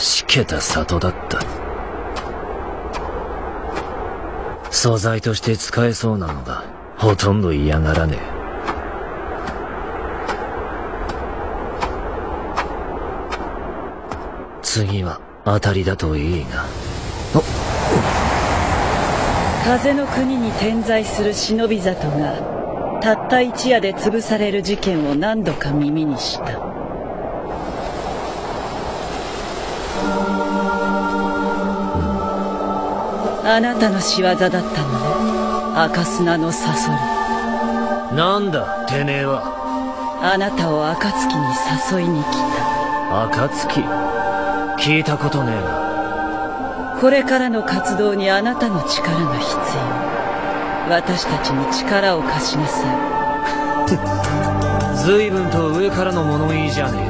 しけた里だった。素材として使えそうなのがほとんど嫌がらねえ。次は当たりだといいが。風の国に点在する忍び里がたった一夜で潰される事件を何度か耳にした。あなたの仕業だったのね。赤砂のサソリ。なんだてめえは。あなたを暁に誘いに来た。暁聞いたことねえがこれからの活動にあなたの力が必要。私たちに力を貸しなさい。随分と上からの物言いじゃね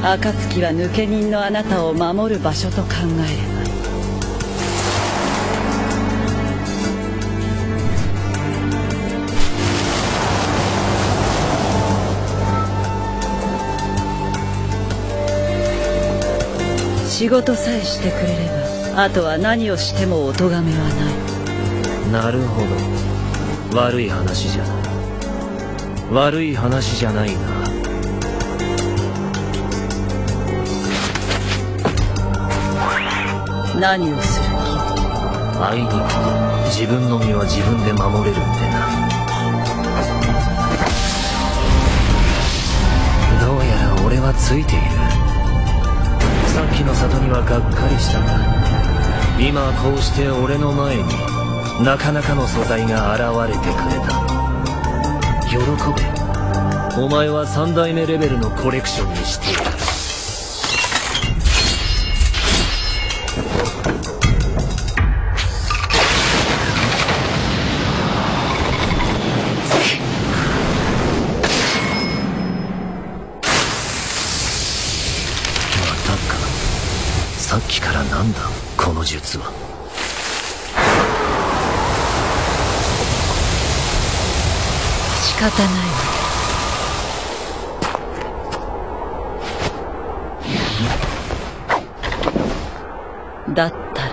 えか。暁は抜け人のあなたを守る場所と考えれば仕事さえしてくれればあとは何をしてもお咎めはない。なるほど。悪い話じゃ。ない悪い話じゃないな。何をする気？あいにく自分の身は自分で守れるんでな。どうやら俺はついているさっきの里にはがっかりしたが今こうして俺の前になかなかの素材が現れてくれた。喜べお前は三代目レベルのコレクションにしているさっきからなんだこの術は。仕方ない。わだったら。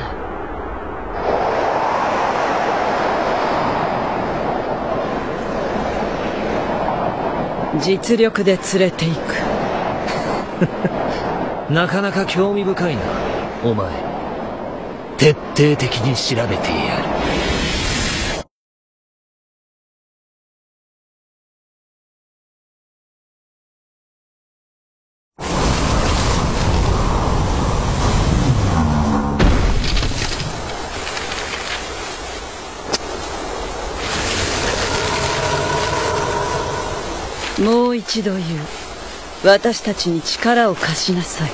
実力で連れていく なかなか興味深いなお前。徹底的に調べてやる。もう一度言う。私たちに力を貸しなさい。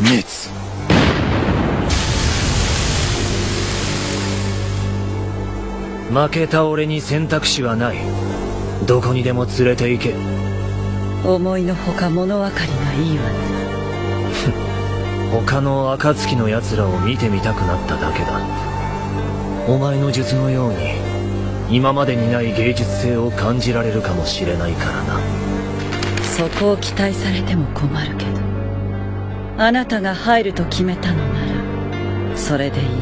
熱。負けた俺に選択肢はない。どこにでも連れて行け。思いのほか物分かりがいいわね。他の暁の奴らを見てみたくなっただけだ。お前の術のように今までにない芸術性を感じられるかもしれないからな。そこを期待されても困るけどあなたが入ると決めたのならそれでいいわ。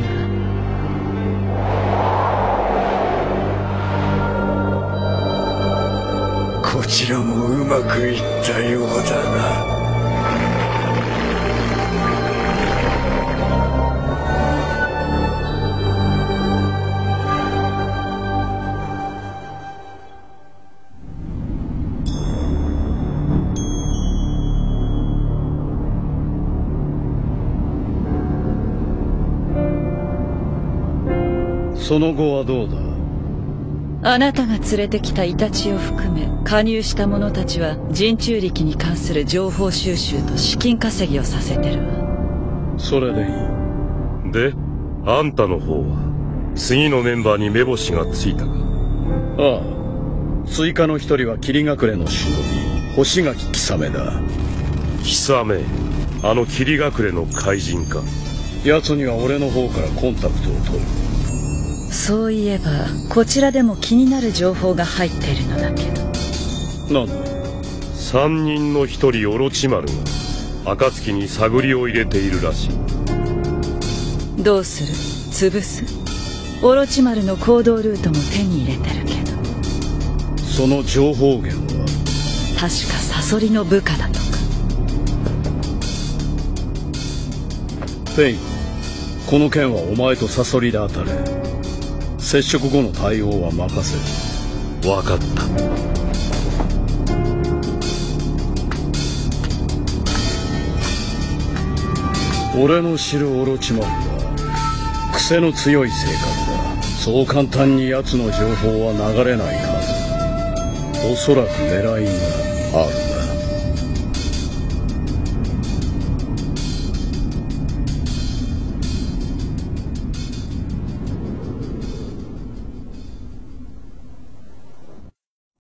こちらもうまくいったようだなその後はどうだ？あなたが連れてきたイタチを含め加入した者たちは人中力に関する情報収集と資金稼ぎをさせてるわ。それでいい。であんたの方は次のメンバーに目星がついたか？ああ。追加の一人は霧隠れの忍び星垣貴雨だ。貴雨あの霧隠れの怪人か。奴には俺の方からコンタクトを取るそういえばこちらでも気になる情報が入っているのだけど。なんだ？三人の一人オロチマルが暁に探りを入れているらしい。どうする？潰す？オロチマルの行動ルートも手に入れてるけど。その情報源は？確かサソリの部下だとか。フェインこの件はお前とサソリで当たれ接触後の対応は任せる。わかった。俺の知るオロチマルは癖の強い性格だ。そう簡単に奴の情報は流れないはず。おそらく狙いがある。